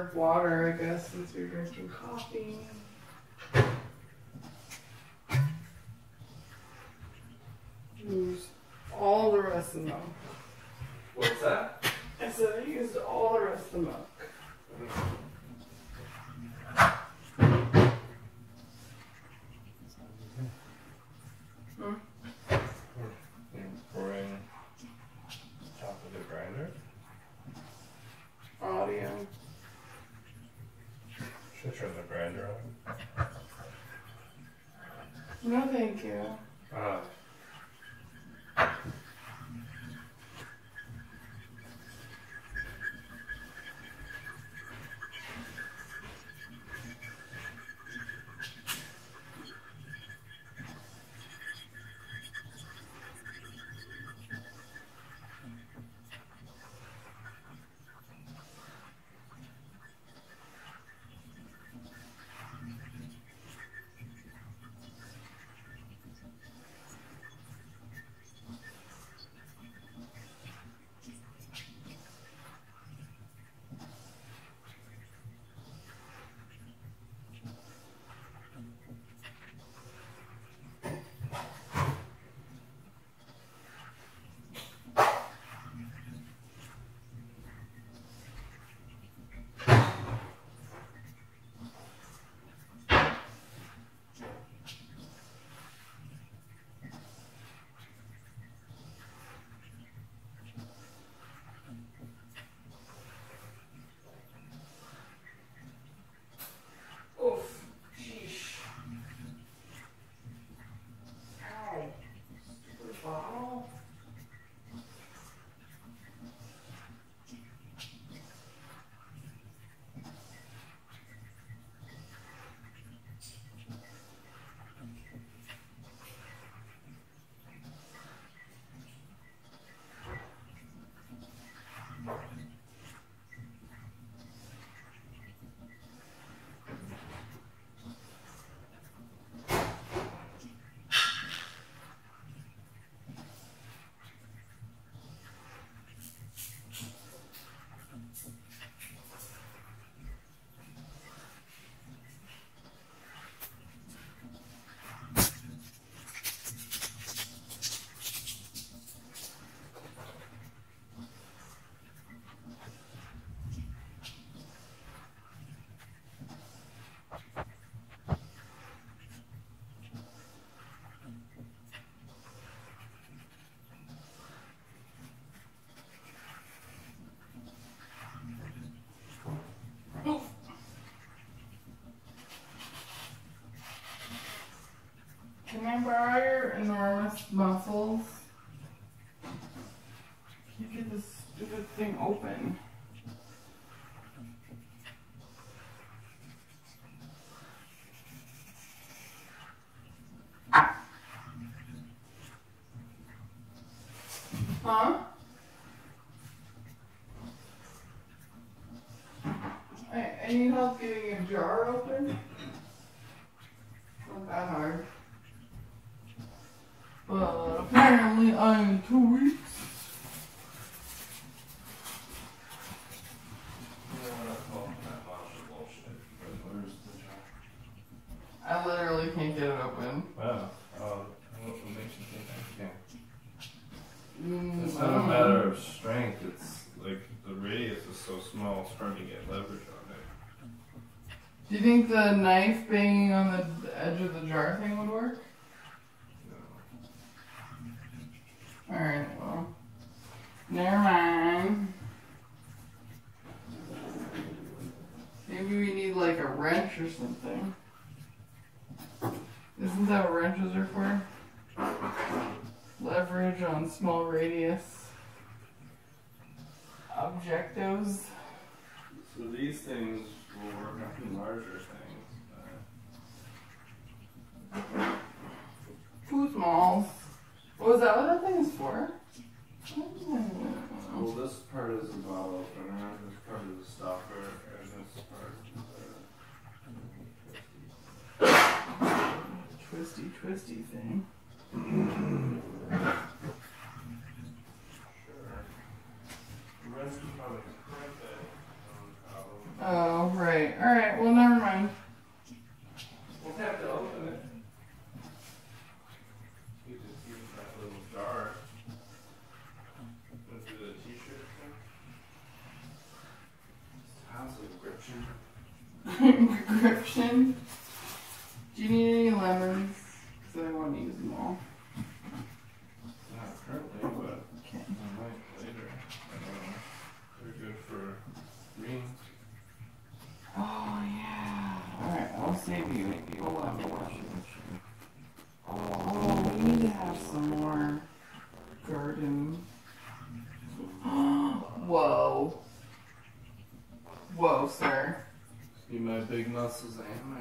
Or water, I guess, since you're drinking coffee. Use all the rest of the milk. What's that? I said I used all the rest of the milk. Hmm? You're pouring top of the grinder. Audio. Should I turn the grinder on? No, thank you. Ah. But apparently I'm two weeks. I literally can't get it open. Wow. Oh, what makes you think I can? Mm, It's not a matter of strength. It's like the radius is so small. It's hard to get leverage on it. Do you think the knife banging on the edge of the jar thing would work? No. Alright, well. Never mind. Maybe we need like a wrench or something. Isn't that what wrenches are for? Leverage on small radius objectos. So these things will work on larger things. Uh, Too small. Oh, is that what that thing is for? well, this part is a bottle opener. This part is a stopper, and this part is a Twisty, twisty thing. Maybe, maybe. Oh, we need to have some more garden. Whoa. Whoa, sir. See my big muscles, am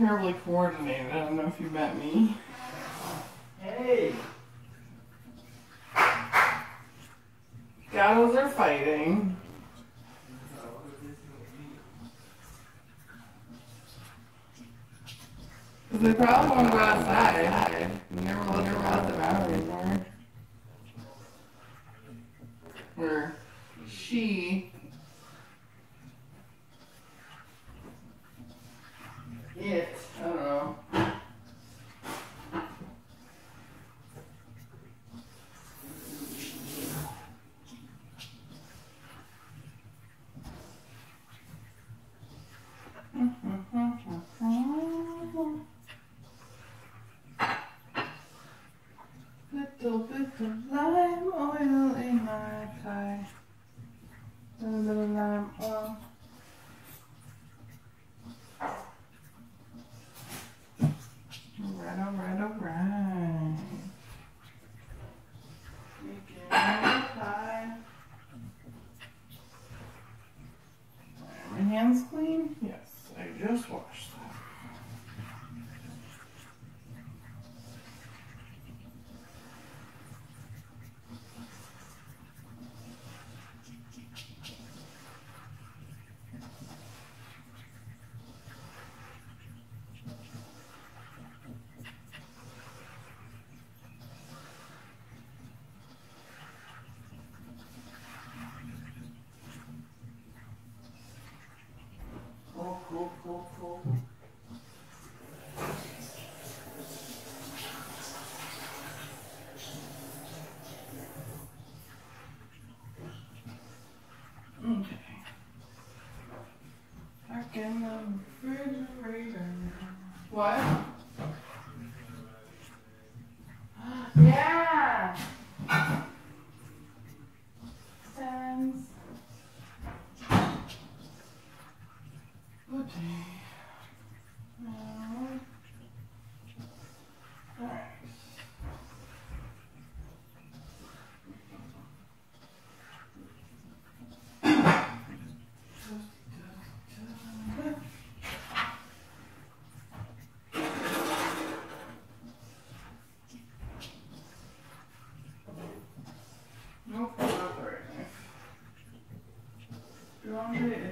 terribly coordinated. I don't know if you met me. Hey! Gattles are fighting. They probably won't go outside. Never, never out the boundary little bit of lime oil in my pie. A little lime oil. What? longer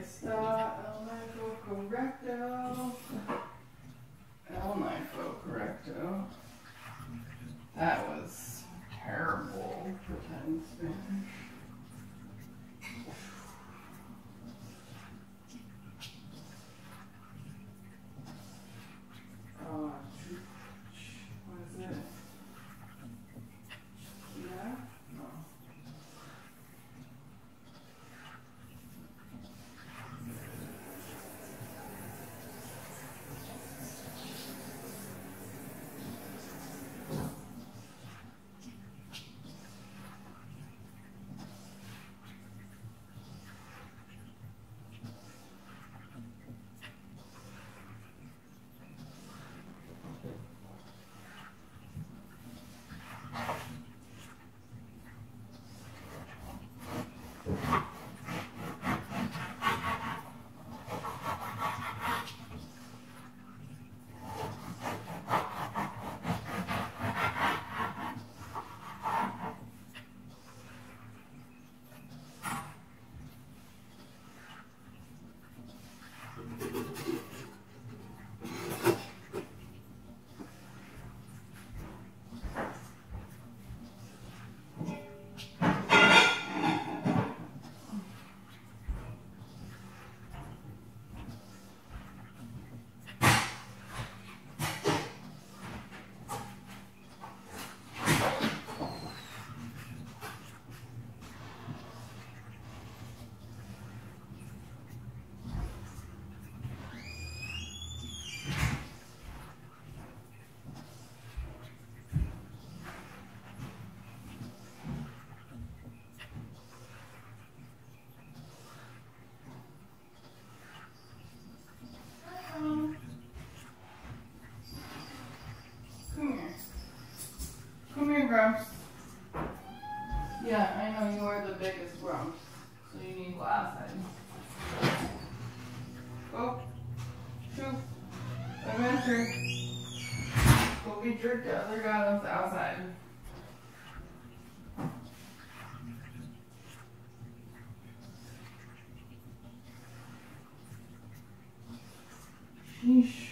Sheesh.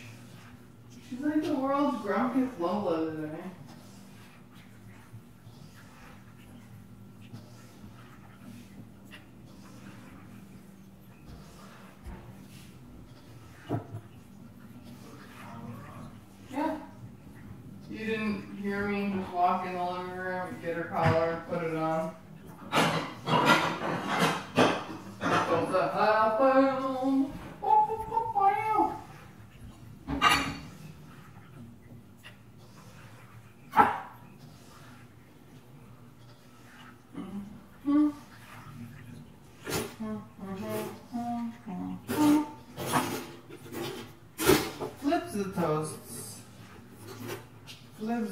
She's like the world's grumpiest Lola today.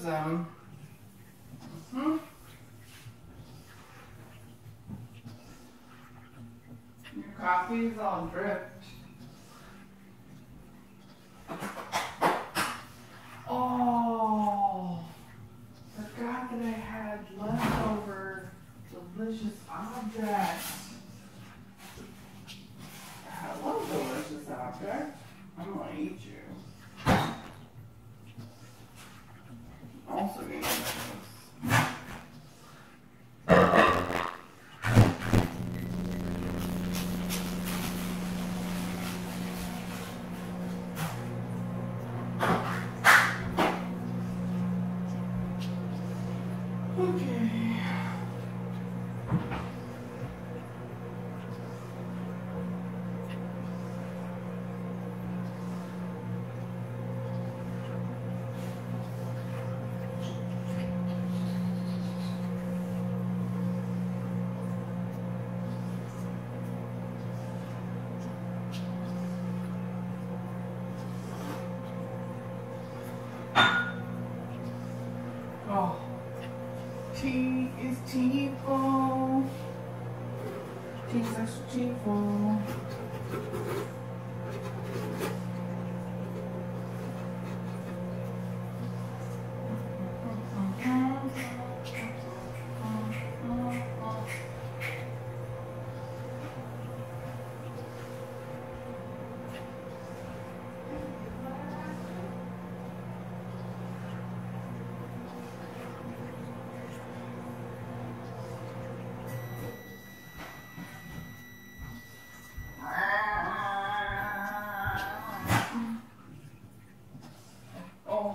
um, -hmm. Your coffee is all drip. cheerful. Jesus cheerful.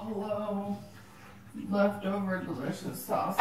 buffalo leftover delicious sauce.